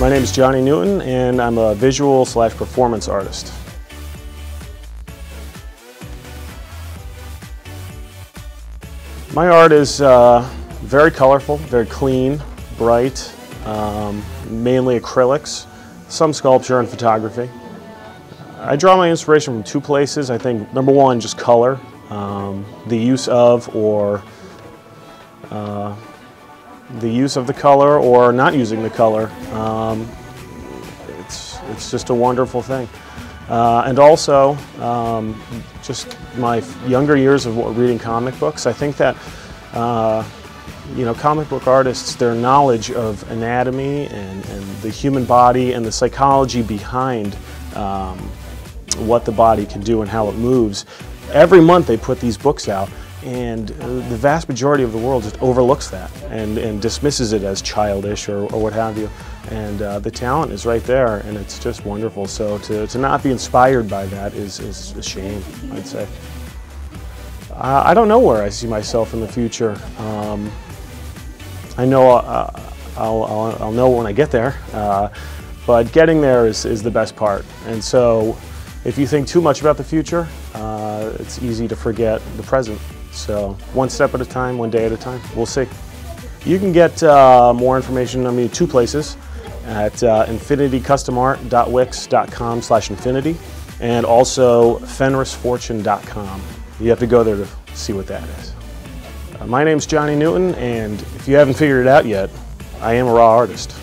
My name is Johnny Newtown and I'm a visual slash performance artist. My art is uh, very colorful, very clean, bright, um, mainly acrylics, some sculpture and photography. I draw my inspiration from two places. I think number one, just color, um, the use of or uh, the use of the color or not using the color. Um, it's, it's just a wonderful thing. Uh, and also, um, just my younger years of reading comic books, I think that, uh, you know, comic book artists, their knowledge of anatomy and, and the human body and the psychology behind um, what the body can do and how it moves. Every month they put these books out and the vast majority of the world just overlooks that and, and dismisses it as childish or, or what have you. And uh, the talent is right there and it's just wonderful. So to, to not be inspired by that is, is a shame, I'd say. Uh, I don't know where I see myself in the future. Um, I know uh, I'll, I'll, I'll, know when I get there, uh, but getting there is, is the best part. And so if you think too much about the future, uh, it's easy to forget the present. So one step at a time, one day at a time. We'll see. You can get uh, more information on me two places at uh, infinitycustomart.wix.com slash infinity and also fenrisfortune.com. You have to go there to see what that is. Uh, my name's Johnny Newtown and if you haven't figured it out yet, I am a raw artist.